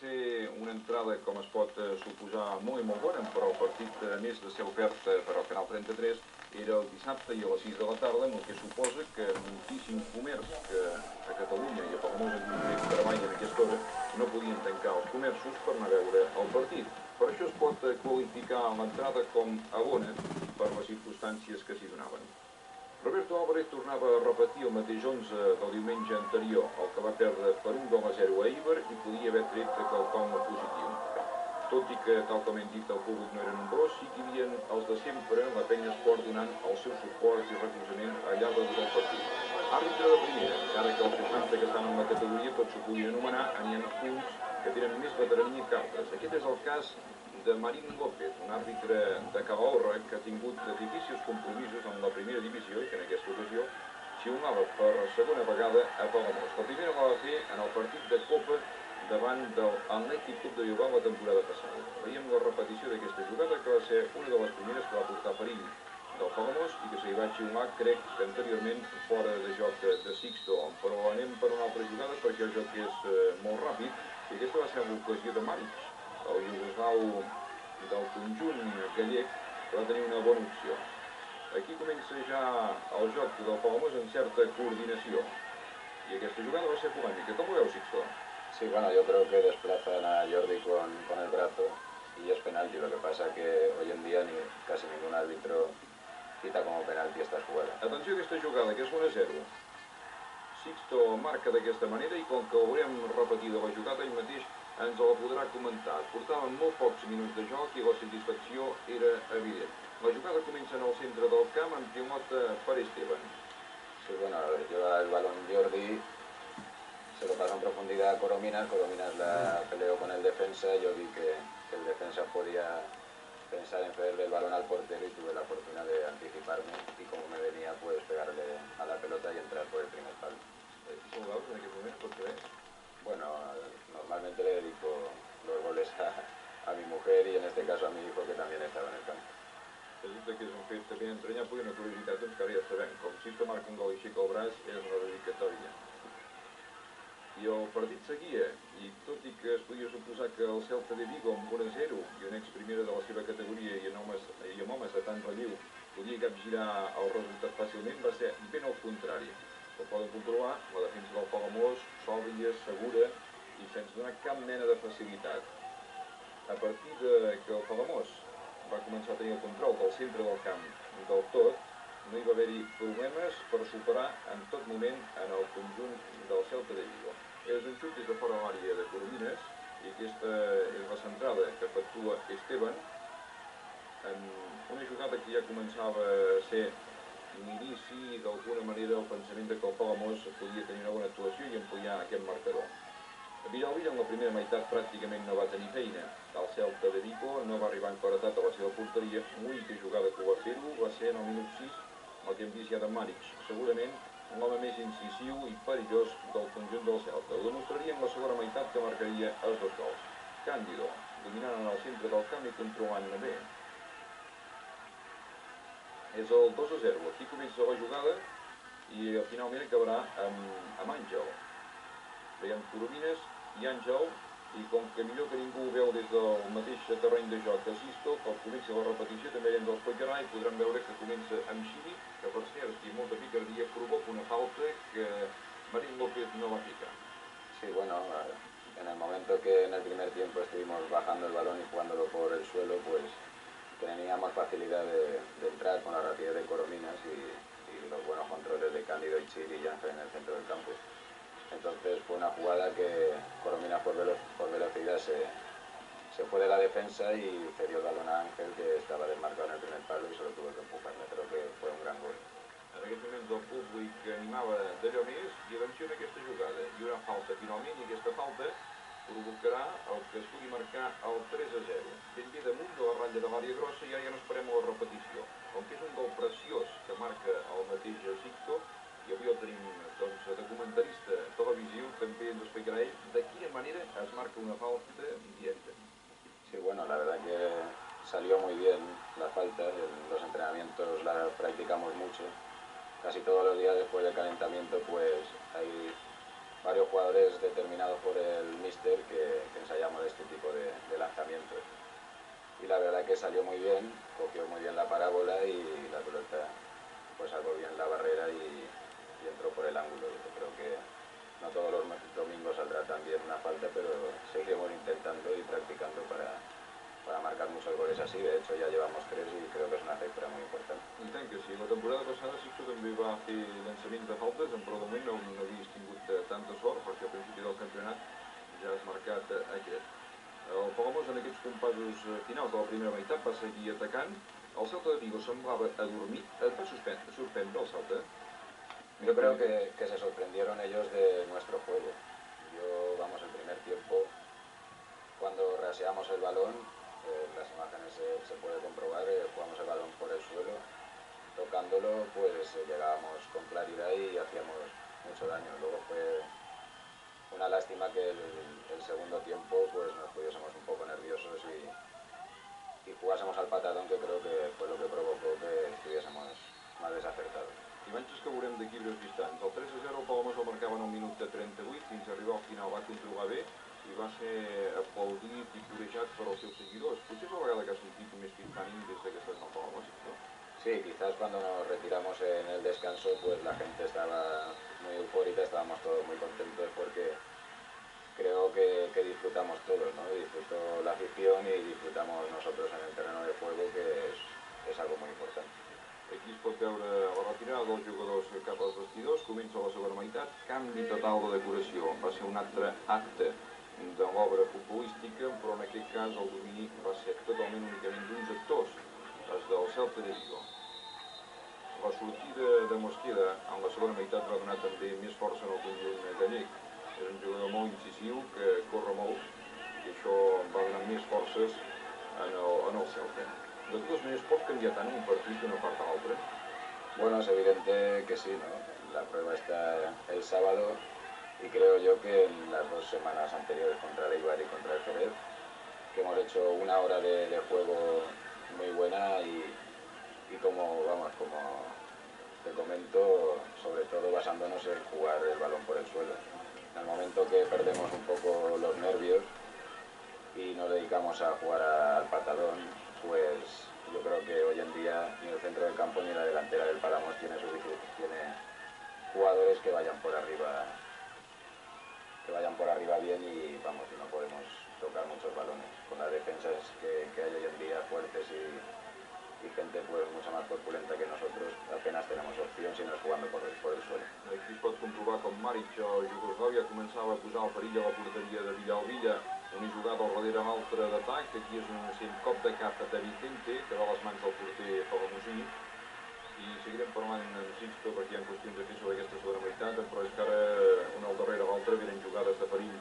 ser una entrada, com es pot eh, suposar, molt i molt bona, però el partit, a més de ser ofert eh, per al Canal 33, era el dissabte i a les 6 de la tarda, amb el que suposa que moltíssim comerç que a Catalunya i a Palamós en concret treballen a aquesta hora no podien tancar els comerços per anar a veure el partit. Per això es pot eh, qualificar l'entrada com a bona per les circumstàncies que s'hi donaven. Roberto Álvarez tornava a repetir el mateix 11 del diumenge anterior, el que va perdre per un gol a 0 a Iber i podia haver tret quelcom positiu. Tot i que, tal com hem dit, el públic no era nombrós, sí que hi havia els de sempre, la penya esport donant el seu suport i recolzament al llarg de tot partit. Àrbitre de primera, encara que els 60 que estan en la categoria tots s'ho podien anomenar, n'hi ha uns que tenen més veterania que altres. Aquest és el cas de Marín López, un àrbitre de Calahorra que ha tingut difícils compromisos en la primera divisió i que en aquesta ocasió xiulava per segona vegada a Palamós. La primera la va fer en el partit de Copa davant del Atlètic Club de Bilbao la temporada passada. Veiem la repetició d'aquesta jugada que va ser una de les primeres que va portar perill del Palamós i que se li va xiular, crec que anteriorment fora de joc de, de Sixto. Però anem per una altra jugada perquè el joc és eh, molt ràpid i aquesta va ser l'ocasió de Maric, el Iugoslau del conjunt gallec, va tenir una bona opció. Aquí comença ja el joc del Palamós en certa coordinació. I aquesta jugada va ser polèmica. Com ho veus, Sixto? Sí, bueno, yo creo que desplazan a Jordi con, con el brazo y es penalti. Lo que pasa que hoy en día ni, casi ningún árbitro cita como penalti estas jugadas. Atenció a aquesta jugada, que és 1 a 0. Sixto marca d'aquesta manera i com que haurem repetit la jugada, ell mateix ens la podrà comentar. Portaven molt pocs minuts de joc i la satisfacció era evident. La jugada comença en el centre del camp amb pilota per Esteban. Sí, bueno, lleva el balón Jordi, se lo pasa en profundidad a Corominas, Corominas la peleó con el defensa, yo vi que, que el defensa podía pensar en cederle el balón al portero y tuve la fortuna de anticiparme y como me venía pues pegarle a la pelota y entrar por el primer palo. Són gols en aquest moment, pot saber? Bueno, normalmente le dedico los goles a, a mi mujer y en este caso a mi hijo que también estaba en el campo. Resulta que és un fet ben entranyable i una curiositat doncs, que ara ja sabem. Com si te marca un gol i aixeca el braç, és una dedicatòria. I el partit seguia, i tot i que es podia suposar que el Celta de Vigo amb 1 0 i un ex primera de la seva categoria i, en homes, i amb homes de tant relleu podia capgirar el resultat fàcilment, va ser ben al contrari. Com poden comprovar, la defensa del Palamós, sòlida, segura i sense donar cap mena de facilitat. A partir de que el Palamós va començar a tenir el control del centre del camp del tot, no hi va haver-hi problemes per superar en tot moment en el conjunt del Celta de Vigo. És un xut des de fora de l'àrea de Coromines i aquesta és la centrada que efectua Esteban en una jugada que ja començava a ser l'inici d'alguna manera el pensament de que el Palamós podia tenir una bona actuació i ampliar aquest marcador. Villalbilla en la primera meitat pràcticament no va tenir feina. El Celta de Vigo no va arribar encaratat a la seva porteria. L'única jugada que ho va fer-ho va ser en el minut 6 el que hem vist ja de Màric. Segurament l'home més incisiu i perillós del conjunt del Celta. Ho demostraria en la segona meitat que marcaria els dos gols. Càndido, dominant en el centre del camp i controlant-ne bé. És el 2 a 0. Aquí comença la jugada i eh, finalment acabarà amb, amb Àngel. Veiem Coromines i Àngel i com que millor que ningú veu des del mateix terreny de joc que Sisto, que comença la repetició també ens ho explicarà i podrem veure que comença amb Xivi, que per cert, i molta picardia, provoca una falta que Marín López no va picar. Sí, bueno, en el momento que en el primer tiempo estuvimos bajando el balón y jugándolo por el suelo, pues teníamos facilidad de, de entrar con la rapidez de Corominas y, y los buenos controles de Cándido y Chiri y Ángel en el centro del campo. Entonces fue una jugada que Corominas por, velo por velocidad se, se fue de la defensa y cedió el balón a Ángel que estava desmarcado en el primer palo y solo tuvo que empujarme. Creo que fue un gran gol. En aquests moments el públic animava d'allò més i atenció en aquesta jugada. Hi haurà falta finalment i aquesta falta provocarà el que es pugui marcar el 3 a 0. Ben bé damunt de la ratlla de l'àrea grossa i ara ja no esperem la repetició. Com que és un gol preciós que marca el mateix Sixto, i avui el tenim doncs, documentarista televisiu, també ens explicarà ell de quina manera es marca una falta directa. Sí, bueno, la verdad que salió muy bien la falta, los entrenamientos la practicamos mucho, casi todos los días después del calentamiento pues hay varios jugadores determinados por el míster que, que ensayamos este tipo de, lanzamientos. Y la verdad que salió muy bien, cogió muy bien la parábola y la pelota pues salvó bien la barrera y bien una falta, pero seguiremos intentando y practicando para, para marcar muchos goles así. De hecho, ya llevamos tres y creo que es una cifra muy importante. I tant que sí. La temporada passada sí que també va fer llançaments de faltes, però de moment no, no havies tingut eh, tanta sort, perquè al principi del campionat ja has marcat eh, aquest. El Palomós en aquests compassos eh, finals de la primera meitat va seguir atacant. El Celta de Vigo semblava adormit. Et va sorprendre el Celta? Yo creo que, que se sorprendieron ellos de nuestro juego. Yo, vamos, el primer tiempo, cuando raseamos el balón, eh, las imágenes se, puede comprobar, eh, jugamos el balón por el suelo, tocándolo pues eh, llegábamos con claridad y hacíamos mucho daño. Luego fue una lástima que el, segundo tiempo pues nos pudiésemos un poco nerviosos y, y jugásemos al patadón que creo que fue lo que provocó que estuviésemos más desacertados. Imatges que veurem d'aquí breus instants. El 3 a 0 el Palomes el marcava en el minut de 38, fins a arribar al final va controlar bé i va ser aplaudit i corejat per als seus seguidors. Potser és la vegada que ha sentit més d'ànim des que estàs al Palomes, no? Sí, quizás cuando nos retiramos en el descanso, pues la gente estaba muy eufórica, estábamos todos muy contentos porque creo que, que disfrutamos todos, ¿no? Disfrutó la afición y disfrutamos nosotros en el terreno de juego, que es, es algo muy importante. Aquí es pot veure la retirada dels jugadors cap als vestidors, comença la segona meitat, canvi total de decoració. Va ser un altre acte de l'obra futbolística, però en aquest cas el domini va ser totalment únicament d'uns actors, els del Celta de Vigo. La sortida de Mosqueda en la segona meitat va donar també més força en el conjunt gallec. És un jugador molt incisiu, que corre molt, i això va donar més forces en el, en el Celta. De todas maneras, ¿puede cambiar tan un partido de una parte a otra? Bueno, es evidente que sí, ¿no? La prueba está el sábado y creo yo que en las dos semanas anteriores contra el y contra el Jerez, que hemos hecho una hora de, juego muy buena y, y, como, vamos, como te comento, sobre todo basándonos en jugar el balón por el suelo. En el momento que perdemos un poco los nervios y nos dedicamos a jugar al patadón, pues yo creo que hoy en día ni el centro del campo ni la delantera del Palamos tiene, tiene jugadores que vayan por arriba vayan por arriba bien y vamos, no podemos tocar muchos balones. Con las defensas que, que hay hoy en día fuertes y, y gente pues mucho más corpulenta que nosotros, apenas tenemos opción si no es jugando por el, por el suelo. Aquí es pot comprovar com Maric o Iugoslàvia començava a posar el perill a la porteria de Villalvilla una jugada al darrere amb altre d'atac, aquí és un sent cop de cap de Vicente, que va a les mans del porter Palamosí, i seguirem parlant Sixto perquè hi ha qüestions a fer sobre aquesta segona meitat, però és que ara una al darrere l'altra venen jugades de perill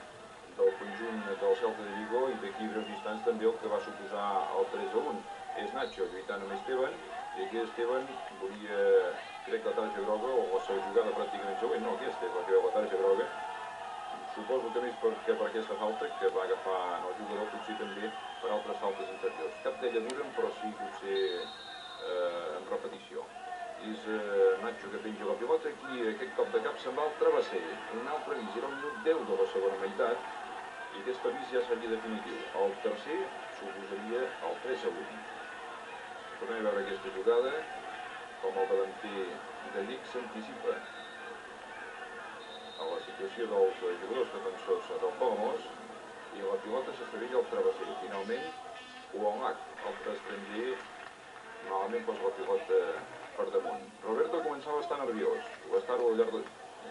del conjunt del Celta de Vigo i d'aquí breus instants també el que va suposar el 3 a 1. És Nacho lluitant amb Esteban i aquí Esteban volia, crec, la tarja groga o la seva jugada pràcticament següent, no, aquesta és la que veu la tarja groga, Suposo que més per, que per aquesta falta que va agafar el jugador, potser també per altres faltes anteriors. Cap d'ella duren, però sí potser eh, en repetició. És eh, Nacho que penja la pilota, aquí aquest cop de cap se'n va al travesser. Un altre avís, era el minut 10 de la segona meitat, i aquest avís ja seria definitiu. El tercer suposaria el 3 a 1. Tornem a veure aquesta jugada, com el davanter de Llic s'anticipa a la situació dels jugadors defensors del Palamós i la pilota s'estavella al travesser. Finalment, Uomac, altre estranger, malament posa la pilota per damunt. Roberto començava a estar nerviós, ho va estar al llarg de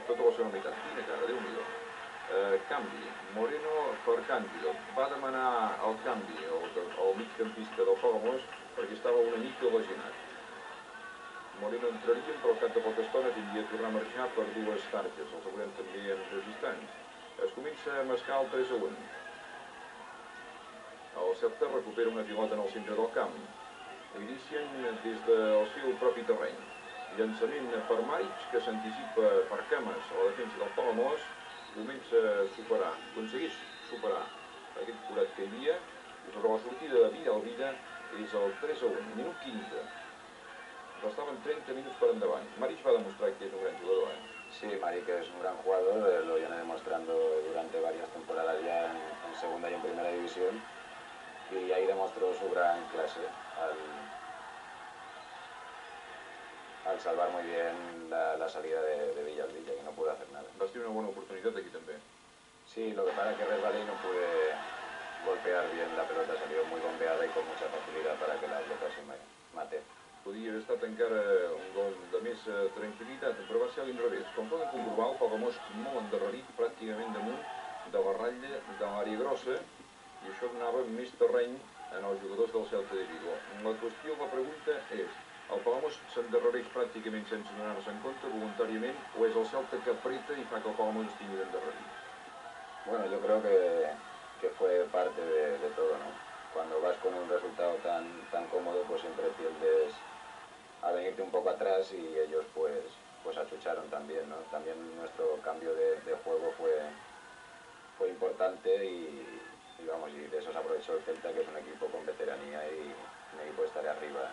tota la seva meitat. Quina cara, Déu-n'hi-do. Eh, canvi. Moreno per Càndido. Va demanar el canvi al, al migcampista del Palamós perquè estava una mica lesionat. Moreno entraria, però al cap de poca estona tindria de tornar a marxar per dues targes. Els veurem també en dos instants. Es comença a mascar el 3 a 1. El Celta recupera una pilota en el centre del camp. Inicien des del seu propi terreny. Llançament per Maric, que s'anticipa per Cames a la defensa del Palamós, comença a superar, aconsegueix superar aquest forat que hi havia, sobre la sortida de Villa al Villa és el 3 a 1, minut 15. Estaban 30 minutos para endavant. Maric va demostrar que es un gran jugador, ¿eh? Sí, Maric es un gran jugador, eh, lo viene demostrando durante varias temporadas ya en, segunda y en primera división. y ahí demostró su gran clase al, al salvar muy bien la, la salida de, de Villalvilla, que no pudo hacer nada. Vas tenir una bona oportunitat aquí també. Sí, lo que pasa es que resbalé y no pude golpear bien la pelota, salió muy bombeada y con mucha facilidad para que la pelota se mate. Podia haver estat encara un gol de més eh, tranquil·litat, però va ser a l'inrevés. Com poden comprovar, el Pagamós molt endarrerit, pràcticament damunt de la ratlla de l'àrea grossa, i això donava més terreny en els jugadors del Celta de Vigo. La qüestió, la pregunta és, el Palamós s'endarrereix pràcticament sense donar-se en compte voluntàriament o és el Celta que apreta i fa que el Palamós estigui endarrerit? Bueno, yo creo que, que fue parte de, de todo, ¿no? Cuando vas con un resultado tan, tan cómodo, pues siempre tiendes a venirte un poco atrás y ellos pues, pues achucharon también, ¿no? También nuestro cambio de, de juego fue, fue importante y, y vamos, y de eso se aprovechó el Celta, que es un equipo con veteranía y un equipo de estar arriba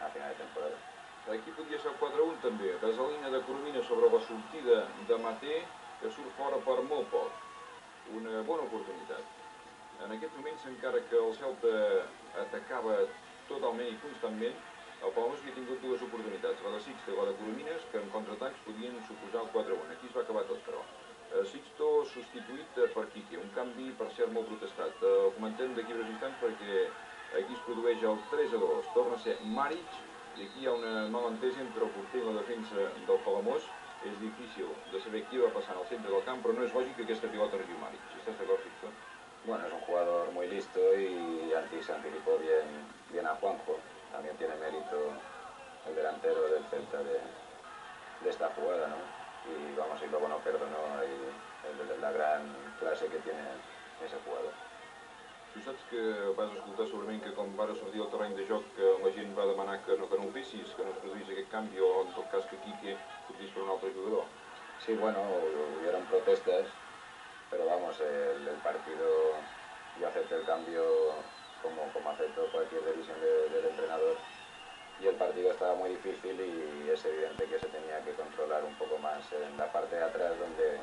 a final de temporada. Aquí podia ser el 4-1 també. Vaselina de Coromina sobre la sortida de Maté, que surt fora per molt poc. Una bona oportunitat. En aquests moments, encara que el Celta atacava totalment i constantment, el Palamós havia tingut dues oportunitats, la de Sixto i la de Coromines, que en contraatacs podien suposar el 4-1. Aquí es va acabar tot, però. Eh, Sixto substituït eh, per Quique, un canvi, per cert, molt protestat. Eh, Ho comentem d'aquí breus instants perquè aquí es produeix el 3-2. Torna a ser Maric, i aquí hi ha una malentesa entre el porter i la defensa del Palamós. És difícil de saber qui va passant al centre del camp, però no és lògic que aquesta pilota arribi a Maric. Estàs d'acord, Sixto? Bueno, es un jugador muy listo y anti se bien, bien a Juanjo. También tiene mérito el delantero del Celta de, de esta jugada, ¿no? Y vamos, y luego no perdonó el- la gran clase que tiene ese jugador. Tu saps que vas escoltar segurament que quan va sortir al terreny de joc que la gent va demanar que no, que no ho fessis, que no es produís aquest canvi o en tot cas que Quique sortís per un altre jugador. Sí, bueno, hubieron protestas, pero vamos, el, el partido, yo acepté el cambio como, como acepto cualquier decisión de- del entrenador y el partido estaba muy difícil y es evidente que se tenía que controlar un poco más en la parte de atrás donde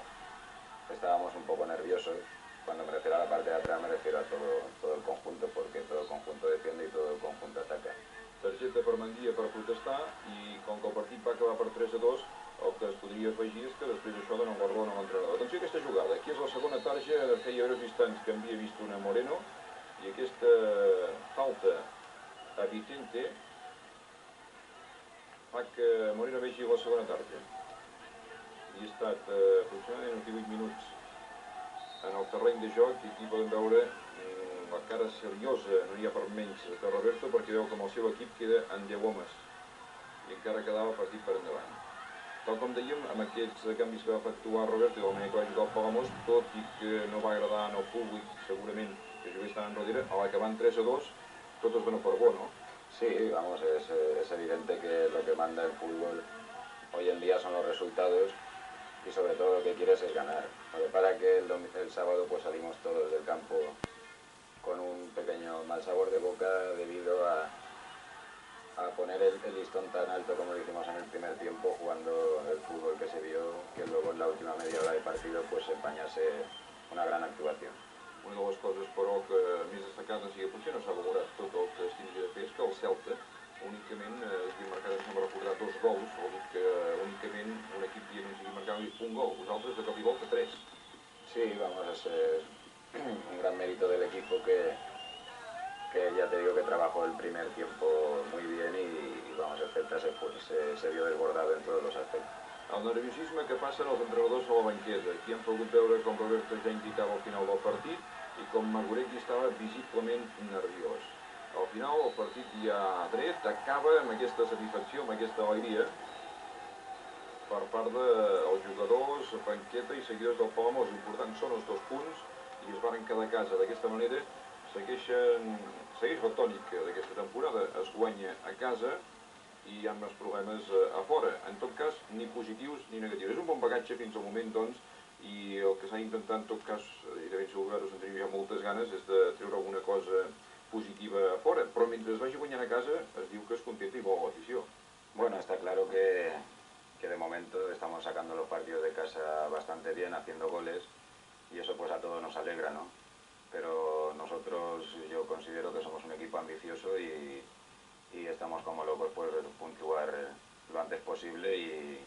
estábamos un poco nerviosos. Cuando me refiero a la parte de atrás me refiero a todo, todo el conjunto porque todo el conjunto defiende y todo el conjunto ataca. Targeta per Mandia per protestar i com que el partit va acabar per 3 a 2, el que es podria afegir és que després això dona un guardó a l'entrenador. Atenció a aquesta jugada, aquí és la segona tarja, feia breus instants que havia vist una Moreno, i aquesta falta a Vicente fa que Moreno vegi la segona tarja. I ha estat eh, aproximadament uns 18 minuts en el terreny de joc i aquí podem veure mm, la cara seriosa, no hi ha per menys, de Roberto perquè veu com el seu equip queda en 10 homes i encara quedava partit per endavant. Tal com dèiem, amb aquests canvis que va efectuar Roberto i la manera que va jugar el Palamós, tot i que no va agradar al públic, segurament, que jugués tan enrere, a l'acabant 3 a 2, tot es dona per bo, no? Sí, vamos, es, es evidente que lo que manda el fútbol hoy en día son los resultados y sobre todo lo que quieres es ganar. Lo que que el, sábado pues salimos todos del campo con un pequeño mal sabor de boca debido a, a poner el, listón tan alto como lo hicimos en el primer tiempo jugando el fútbol que se vio, que luego en la última media hora de partido pues empañase una gran actuación. Una de les coses, però, que més destacades i que potser no s'ha valorat tot el que es tingui de fer és que el Celta únicament eh, havia marcat, me'n recordar, dos gols, vol dir que únicament un equip havia aconseguit marcar un gol, vosaltres de cop i volta tres. Sí, vamos, es eh, un gran mérito del equipo que, que ya te digo que trabajó el primer tiempo muy bien y, vamos, el Celta se, fue- se, se vio desbordado en todos los aspectos. El nerviosisme que passen els entrenadors a la banqueta. Aquí hem pogut veure com Roberto ja indicava al final del partit i com Magorecki estava visiblement nerviós. Al final el partit ja dret acaba amb aquesta satisfacció, amb aquesta alegria per part dels jugadors, banqueta i seguidors del Palamós. L'important són els dos punts i es varen quedar a casa d'aquesta manera. Segueixen, segueix la tònica d'aquesta temporada, es guanya a casa i hi ha més problemes eh, a fora. En tot cas, ni positius ni negatius. És un bon bagatge fins al moment, doncs, i el que s'ha d'intentar, en tot cas, i de ben segur que vosaltres en teniu ja moltes ganes, és de treure alguna cosa positiva a fora. Però mentre guanyant a casa, es diu que es contenta i vol l'afició. Bueno, está claro que, que de momento estamos sacando los partidos de casa bastante bien, haciendo goles y eso pues a todos nos alegra, ¿no? Pero nosotros, yo considero que somos un equipo ambicioso y, estamos como locos por puntuar lo antes posible y,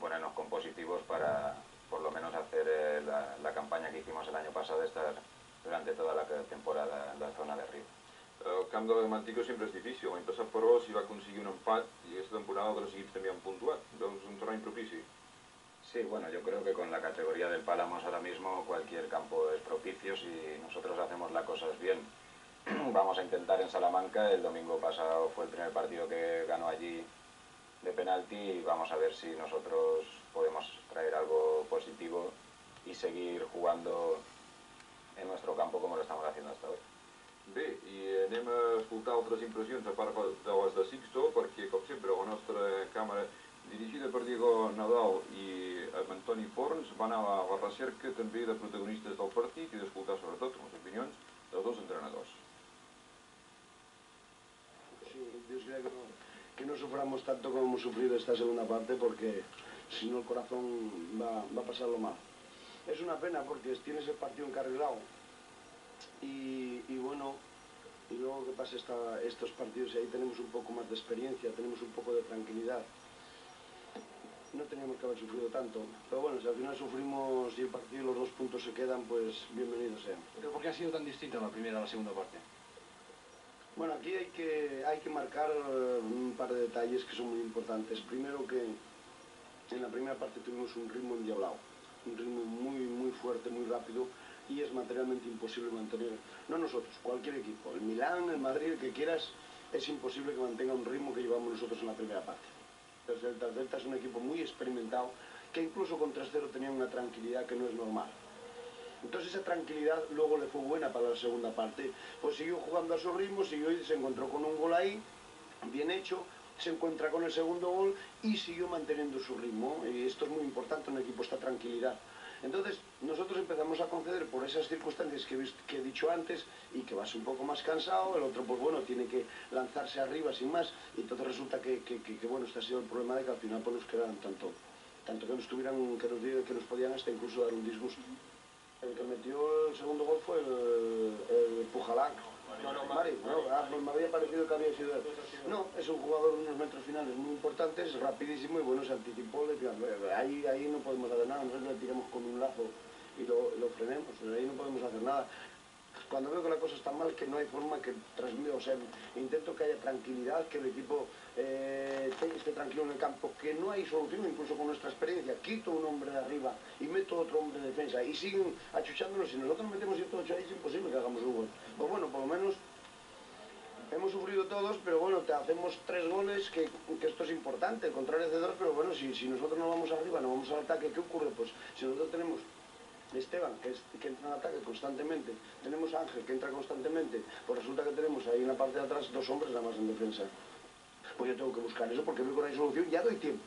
ponernos compositivos para por lo menos hacer eh, la, campaña que hicimos el año pasado, estar durante toda la temporada en la zona de arriba. El camp de Mantico sempre és difícil. L'any passat, però, s'hi va aconseguir un empat i aquesta temporada altres equips també han puntuat. Doncs un terreny propici. Sí, bueno, yo creo que con la categoría del Pálamos ahora mismo cualquier campo es propicio si nosotros hacemos las cosas bien. Vamos a intentar en Salamanca, el domingo pasado fue el primer partido que ganó allí de penalti y vamos a ver si nosotros podemos traer algo positivo y seguir jugando en nuestro campo como lo estamos haciendo hasta hoy. Bé, i anem a escoltar altres impressions a part de les de Sixto, perquè, com sempre, la nostra càmera dirigida per Diego Nadal i amb Antoni Forns va anar a la recerca també de protagonistes del partit i d'escoltar sobretot les opinions dels dos entrenadors. Sí, quiera que no, que no suframos tanto como hemos sufrido esta segunda parte porque si no el corazón va, va a pasarlo mal. Es una pena porque tienes el partido encarrilado y, bueno, y luego que pasa estos partidos y ahí tenemos un poco más de experiencia, tenemos un poco de tranquilidad. No teníamos que haber sufrido tanto, pero bueno, si al final sufrimos y el partido y los dos puntos se quedan, pues bienvenido sea. ¿Pero por qué ha sido tan distinta la primera a la segunda parte? Bueno, aquí hay que, hay que marcar eh, un par de detalles que son muy importantes. Primero que en la primera parte tuvimos un ritmo endiablado, un ritmo muy, muy fuerte, muy rápido, y es materialmente imposible mantener, no nosotros, cualquier equipo, el Milán, el Madrid, el que quieras, es imposible que mantenga un ritmo que llevamos nosotros en la primera parte. El Delta, Delta es un equipo muy experimentado que incluso con 3-0 tenía una tranquilidad que no es normal. Entonces esa tranquilidad luego le fue buena para la segunda parte. Pues siguió jugando a su ritmo, siguió y se encontró con un gol ahí, bien hecho, se encuentra con el segundo gol y siguió manteniendo su ritmo. Y esto es muy importante en un equipo, esta tranquilidad. Entonces, nosotros empezamos a conceder por esas circunstancias que, he dicho antes y que vas un poco más cansado, el otro, pues bueno, tiene que lanzarse arriba sin más, y entonces resulta que, bueno, este ha sido el problema de que al final pues nos quedaran tanto, tanto que nos tuvieran, que nos, que nos podían hasta incluso dar un disgusto. El que metió el segundo gol fue el, el no, No, ah, pues me había parecido que había sido él. No, es un jugador de unos metros finales muy importantes, rapidísimo y bueno, se anticipó, ahí, ahí no podemos hacer nada, nosotros le tiramos con un lazo y lo, lo frenemos, ahí no podemos hacer nada. Cuando veo que la cosa está mal, que no hay forma que transmita, o sea, intento que haya tranquilidad, que el equipo eh, esté tranquilo en el campo, que no hay solución, incluso con nuestra experiencia, quito un hombre de arriba y meto otro hombre de defensa y siguen achuchándonos, si nosotros metemos 108 ahí es imposible que hagamos un gol. Pues bueno, por lo menos hemos sufrido todos, pero bueno, te hacemos tres goles, que, esto es importante, el contrario de dos, pero bueno, si nosotros no vamos arriba, no vamos al ataque, ¿qué ocurre? Pues si nosotros tenemos Esteban, que, entra en ataque constantemente, tenemos a Ángel, que entra constantemente, pues resulta que tenemos ahí en la parte de atrás dos hombres nada más en defensa. Pues yo tengo que buscar eso porque veo que no hay solución, ya doy tiempo.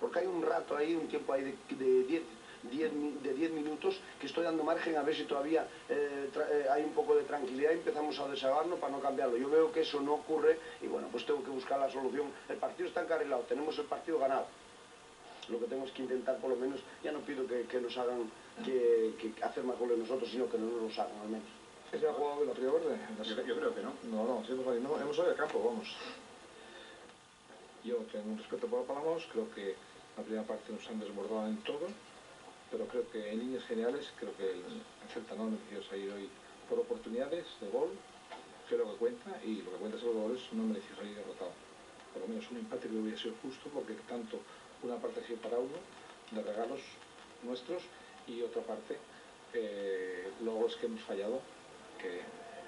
Porque hay un rato ahí, un tiempo ahí de 10 de 10 minutos que estoy dando margen a ver si todavía eh, eh, hay un poco de tranquilidad y empezamos a desahogarnos para no cambiarlo. Yo veo que eso no ocurre y bueno, pues tengo que buscar la solución. El partido está encarrilado, tenemos el partido ganado. Lo que tenemos que intentar por lo menos, ya no pido que, nos hagan que, hacer más goles nosotros, sino que no nos los hagan al menos. ¿Se ha jugado la Río Verde? Yo, creo que no. No, no, hemos salido, no, hemos salido al campo, vamos. Yo tengo un respeto por Palamos, creo que la primera parte nos han desbordado en todo, pero creo que en líneas generales, creo que el Celta no mereció salir hoy por oportunidades de gol, que es lo que cuenta, y lo que cuenta es que los goles no mereció salir derrotado. Por lo menos un empate que hubiera sido justo, porque tanto una parte ha sido para uno, de regalos nuestros, y otra parte, eh, los que hemos fallado, que,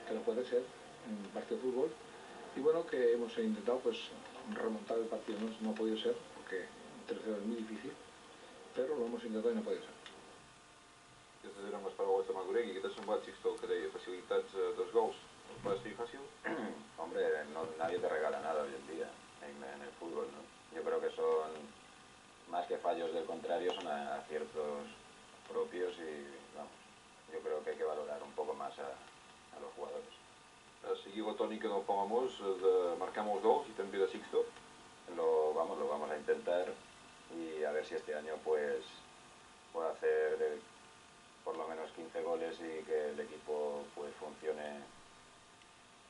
que no puede ser en un partido de fútbol, y bueno, que hemos intentado pues remontar el partido, no, no ha podido ser, porque el tercero es muy difícil, pero lo hemos intentado y no ha podido ser. Aquestes eren les paraules de Maduregui. Què t'ha semblat, Sixto, que deia facilitats eh, dos gols? ¿Os va estar fácil? Hombre, no, nadie te regala nada hoy en día en, en el fútbol, ¿no? Yo creo que son más que fallos del contrario, son aciertos Que no formamos, eh, de marcamos gols y también de Sixto. Lo vamos, lo vamos a intentar y a ver si este año pues puedo hacer por lo menos 15 goles y que el equipo pues funcione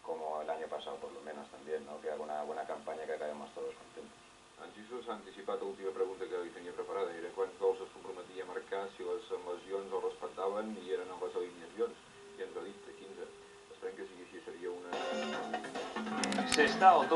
como el año pasado por lo menos también, ¿no? que haga una buena campaña que acabemos todos contentos. Anxisos ha anticipat l'última pregunta que li tenia preparada, era quants gols es comprometia a marcar si les lesions el respectaven i eren amb les alineacions, i ens ha dit 15. Esperem que sigui Sextal